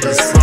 the.